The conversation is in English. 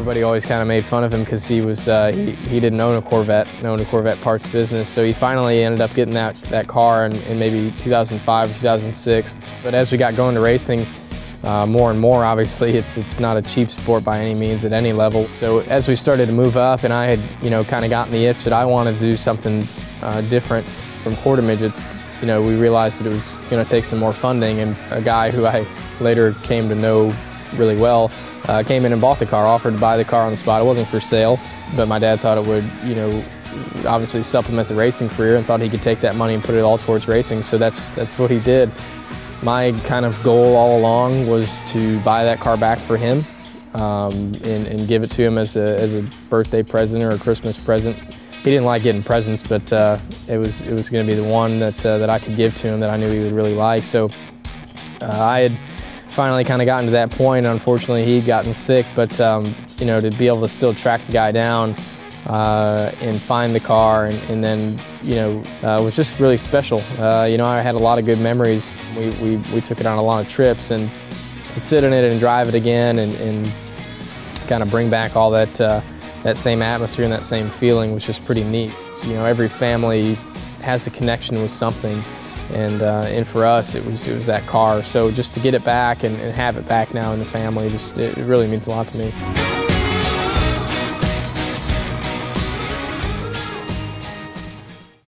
Everybody always kind of made fun of him because he was uh, he, he didn't own a Corvette, owned a Corvette parts business. So he finally ended up getting that that car in, in maybe 2005 or 2006. But as we got going to racing, uh, more and more, obviously, it's it's not a cheap sport by any means at any level. So as we started to move up, and I had you know kind of gotten the itch that I wanted to do something uh, different from quarter midgets, you know, we realized that it was going to take some more funding. And a guy who I later came to know really well uh, came in and bought the car, offered to buy the car on the spot. It wasn't for sale, but my dad thought it would, you know, obviously supplement the racing career and thought he could take that money and put it all towards racing. So that's that's what he did. My kind of goal all along was to buy that car back for him um, and, and, give it to him as a, as a birthday present or a Christmas present. He didn't like getting presents, but uh, it was it was going to be the one that uh, that I could give to him that I knew he would really like. So uh, I had finally kind of gotten to that point. Unfortunately, he'd gotten sick, but um, you know, to be able to still track the guy down uh, and find the car, and, and then you know, uh, was just really special. Uh, you know, I had a lot of good memories. We, we, we took it on a lot of trips, and to sit in it and drive it again, and, and kind of bring back all that uh, that same atmosphere and that same feeling was just pretty neat. You know, every family has a connection with something. And, uh, and for us, it was, it was that car. So just to get it back and, and have it back now in the family, just, it really means a lot to me.